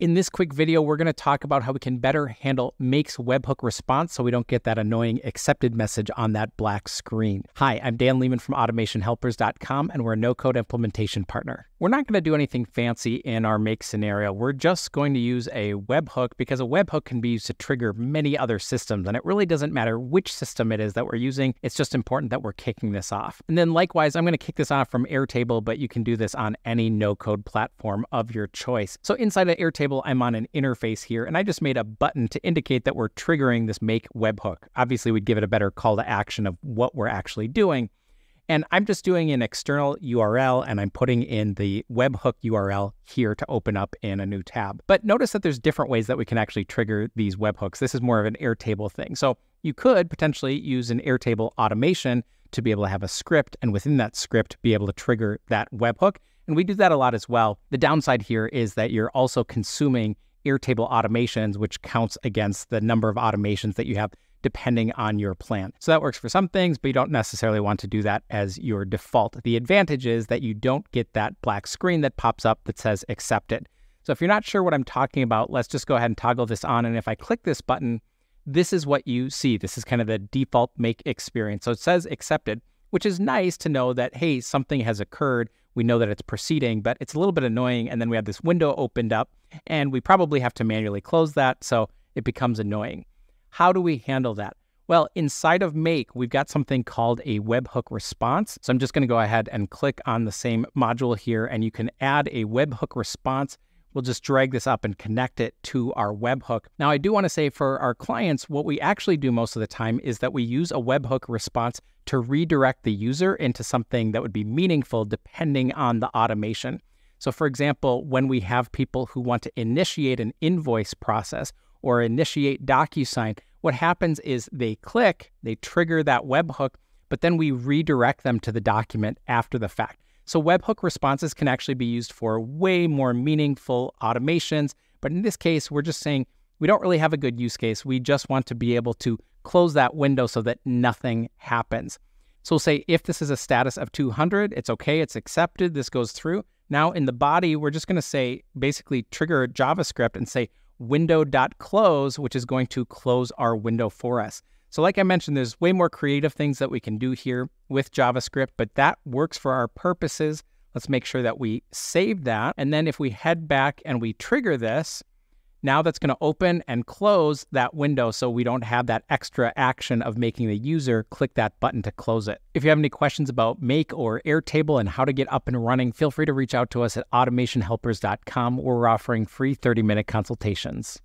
In this quick video, we're going to talk about how we can better handle Make's webhook response so we don't get that annoying accepted message on that black screen. Hi, I'm Dan Leeman from automationhelpers.com, and we're a no code implementation partner. We're not going to do anything fancy in our Make scenario. We're just going to use a webhook because a webhook can be used to trigger many other systems, and it really doesn't matter which system it is that we're using. It's just important that we're kicking this off. And then likewise, I'm going to kick this off from Airtable, but you can do this on any no code platform of your choice. So inside of Airtable, I'm on an interface here, and I just made a button to indicate that we're triggering this make webhook. Obviously, we'd give it a better call to action of what we're actually doing. And I'm just doing an external URL and I'm putting in the webhook URL here to open up in a new tab. But notice that there's different ways that we can actually trigger these webhooks. This is more of an Airtable thing. So you could potentially use an Airtable automation to be able to have a script and within that script be able to trigger that webhook. And we do that a lot as well. The downside here is that you're also consuming Airtable automations, which counts against the number of automations that you have depending on your plan. So that works for some things, but you don't necessarily want to do that as your default. The advantage is that you don't get that black screen that pops up that says accepted. So if you're not sure what I'm talking about, let's just go ahead and toggle this on. And if I click this button, this is what you see. This is kind of the default make experience. So it says accepted, which is nice to know that, hey, something has occurred we know that it's proceeding, but it's a little bit annoying. And then we have this window opened up, and we probably have to manually close that. So it becomes annoying. How do we handle that? Well, inside of Make, we've got something called a webhook response. So I'm just going to go ahead and click on the same module here, and you can add a webhook response We'll just drag this up and connect it to our webhook. Now, I do want to say for our clients, what we actually do most of the time is that we use a webhook response to redirect the user into something that would be meaningful depending on the automation. So, for example, when we have people who want to initiate an invoice process or initiate DocuSign, what happens is they click, they trigger that webhook, but then we redirect them to the document after the fact. So webhook responses can actually be used for way more meaningful automations. But in this case, we're just saying we don't really have a good use case. We just want to be able to close that window so that nothing happens. So we'll say if this is a status of 200, it's okay, it's accepted, this goes through. Now in the body, we're just going to say basically trigger JavaScript and say window.close, which is going to close our window for us. So like I mentioned, there's way more creative things that we can do here with JavaScript, but that works for our purposes. Let's make sure that we save that. And then if we head back and we trigger this, now that's going to open and close that window so we don't have that extra action of making the user click that button to close it. If you have any questions about Make or Airtable and how to get up and running, feel free to reach out to us at automationhelpers.com we're offering free 30 minute consultations.